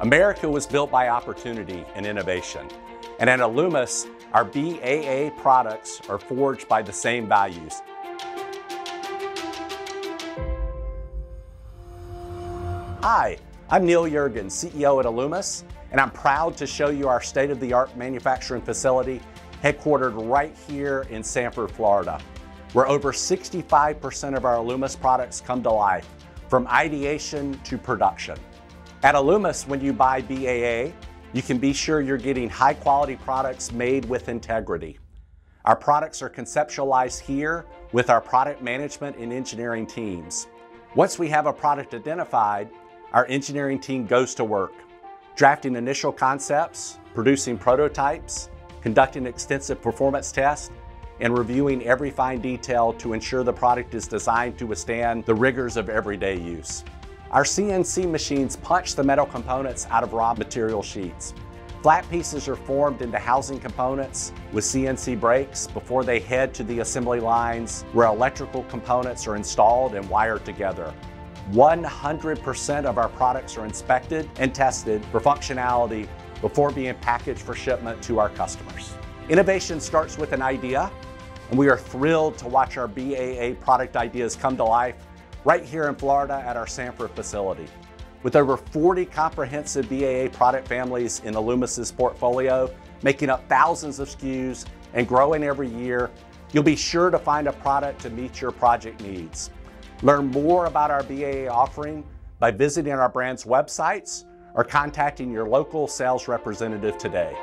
America was built by opportunity and innovation. And at Illumus, our BAA products are forged by the same values. Hi, I'm Neil Jurgen, CEO at Illumus, and I'm proud to show you our state-of-the-art manufacturing facility headquartered right here in Sanford, Florida, where over 65% of our Illumus products come to life, from ideation to production. At Illumus, when you buy BAA, you can be sure you're getting high quality products made with integrity. Our products are conceptualized here with our product management and engineering teams. Once we have a product identified, our engineering team goes to work, drafting initial concepts, producing prototypes, conducting extensive performance tests, and reviewing every fine detail to ensure the product is designed to withstand the rigors of everyday use. Our CNC machines punch the metal components out of raw material sheets. Flat pieces are formed into housing components with CNC brakes before they head to the assembly lines where electrical components are installed and wired together. 100% of our products are inspected and tested for functionality before being packaged for shipment to our customers. Innovation starts with an idea, and we are thrilled to watch our BAA product ideas come to life right here in Florida at our Sanford facility. With over 40 comprehensive BAA product families in the Illumus's portfolio, making up thousands of SKUs and growing every year, you'll be sure to find a product to meet your project needs. Learn more about our BAA offering by visiting our brand's websites or contacting your local sales representative today.